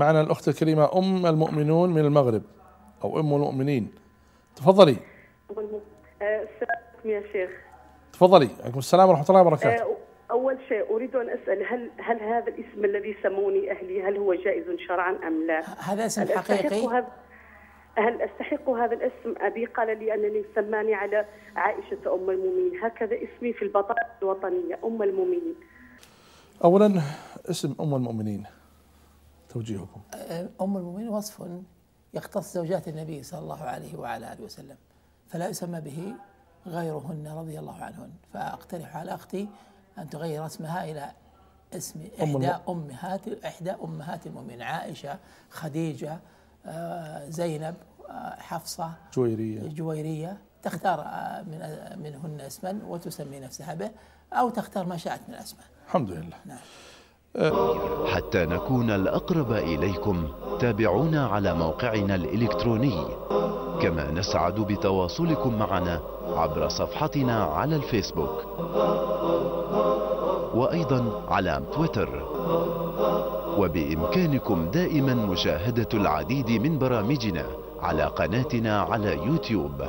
معنا الأخت الكريمة أم المؤمنون من المغرب أو أم المؤمنين. تفضلي. السلام عليكم يا شيخ. تفضلي. عليكم السلام ورحمة الله وبركاته. آه، أول شيء أريد أن أسأل هل هل هذا الاسم الذي سموني أهلي هل هو جائز شرعا أم لا؟ هذا اسم حقيقي؟ هذا هل أستحق هذا الاسم؟ أبي قال لي أنني سماني على عائشة أم المؤمنين. هكذا اسمي في البطاقة الوطنية أم المؤمنين. أولا اسم أم المؤمنين. توجيهكم. أم المؤمنين وصف يختص زوجات النبي صلى الله عليه وعلى آله وسلم فلا يسمى به غيرهن رضي الله عنهن. فأقترح على أختي أن تغير اسمها إلى اسم إحدى أمهات إحدى أمهات المؤمنين عائشة خديجة آه، زينب آه، حفصة جويرية. جويرية. تختار آه، من منهن اسما وتسمي نفسها به أو تختار ما شاءت من الأسماء. الحمد لله. نعم. حتى نكون الأقرب إليكم تابعونا على موقعنا الإلكتروني. كما نسعد بتواصلكم معنا عبر صفحتنا على الفيسبوك. وأيضا على تويتر. وبإمكانكم دائما مشاهدة العديد من برامجنا على قناتنا على يوتيوب.